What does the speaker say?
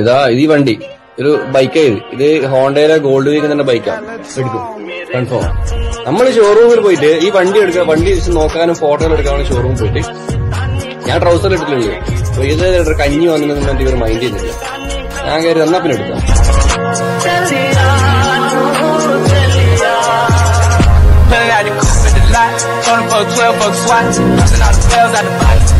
ഇതാ ഈ വണ്ടി. ഒരു ബൈക്കാ ഇത്. ഇത് ഹോണ്ടയിലെ ഗോൾഡ് വീക്ക് തന്നെ ബൈക്കാണ് എടുക്കും കൺഫേം നമ്മൾ ഷോറൂമിൽ പോയിട്ട് ഈ വണ്ടി എടുക്കുക വണ്ടി ജസ്റ്റ് നോക്കാനും ഫോട്ടോകൾ എടുക്കാനും ഷോറൂമിൽ പോയിട്ട് ഞാൻ ട്രൗസർ എടുത്തിട്ടുണ്ട്. അപ്പൊ ഇത് കഞ്ഞി വന്നിട്ട് ഇവർ മൈൻഡ് ചെയ്യുന്നില്ല. ഞാൻ കയറി എന്നാ പിന്നെ എടുക്കാം. Pulling out the for 12 bucks, watch. Busting out the bells out the box.